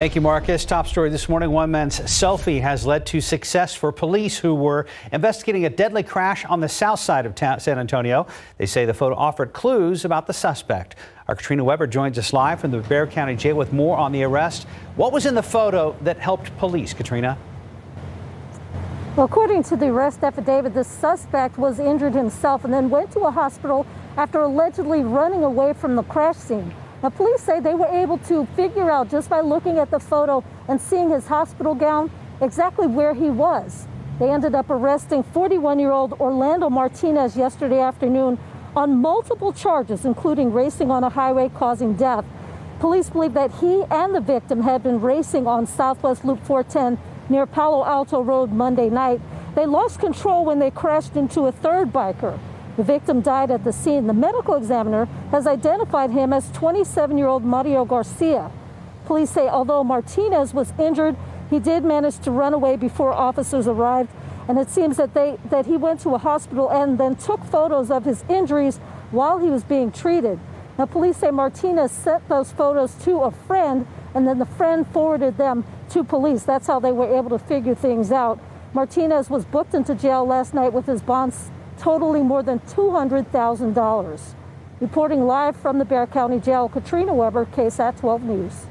Thank you, Marcus. Top story this morning. One man's selfie has led to success for police who were investigating a deadly crash on the south side of San Antonio. They say the photo offered clues about the suspect. Our Katrina Weber joins us live from the Bexar County Jail with more on the arrest. What was in the photo that helped police, Katrina? Well, according to the arrest affidavit, the suspect was injured himself and then went to a hospital after allegedly running away from the crash scene. Now, police say they were able to figure out just by looking at the photo and seeing his hospital gown exactly where he was. They ended up arresting 41 year old Orlando Martinez yesterday afternoon on multiple charges, including racing on a highway causing death. Police believe that he and the victim had been racing on Southwest Loop 410 near Palo Alto Road Monday night. They lost control when they crashed into a third biker. The victim died at the scene. The medical examiner has identified him as 27 year old Mario Garcia. Police say although Martinez was injured, he did manage to run away before officers arrived. And it seems that, they, that he went to a hospital and then took photos of his injuries while he was being treated. Now, police say Martinez sent those photos to a friend and then the friend forwarded them to police. That's how they were able to figure things out. Martinez was booked into jail last night with his bonds totaling more than $200,000. Reporting live from the Bexar County Jail, Katrina Weber, KSAT 12 News.